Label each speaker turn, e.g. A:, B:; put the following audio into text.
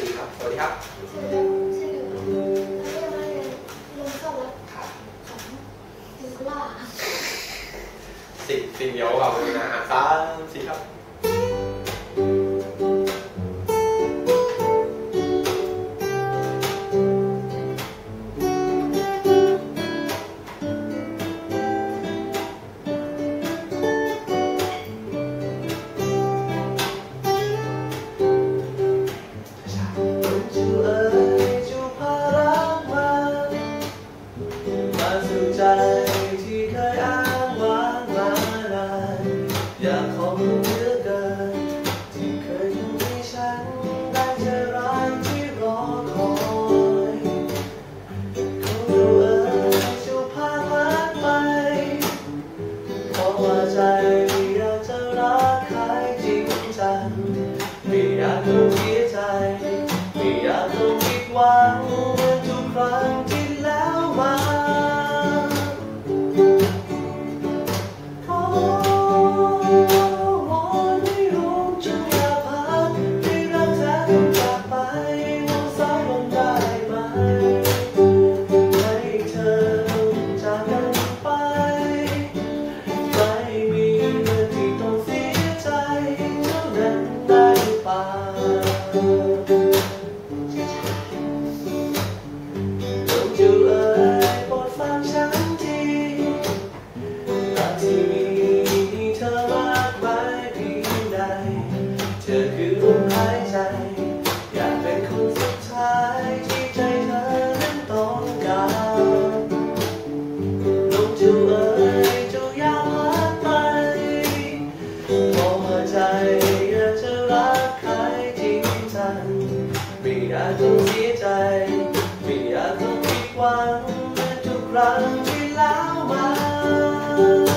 A: สี่ครับ สวัสดีครับ
B: ชื่อเล่นชื่อแล้วก็มาเรียนลงเข้ารับ
A: ครับ
B: ของดิวล่า
A: สิบสิ่งเดียวเราเลยนะอะสามสี่ครับ
C: อยากต้องเสียใจ ไม่อยากต้องผิดหวังเหมือนทุกครั้งที่แล้วมาขอวอนให้รู้จงอย่าพักที่รักแท้ต้องจากไปมองซ้ายมองได้ไหมให้เธอจากกันไป ไม่มีเรื่องที่ต้องเสียใจเท่านั้น ฟ้าจงจูเอ๋ยโปรดฟังฉันทีหากที่มีเธอมากมายเพียงใด เธอคือลมหายใจ อยากเป็นคนสุดท้ายที่ใจเธอนั้นต้องการลมจูเอ๋ยจูยาวหายไปมหัวใจ เสียใจ ไม่อยากต้องผิดหวังทุกครั้งที่แล้วมา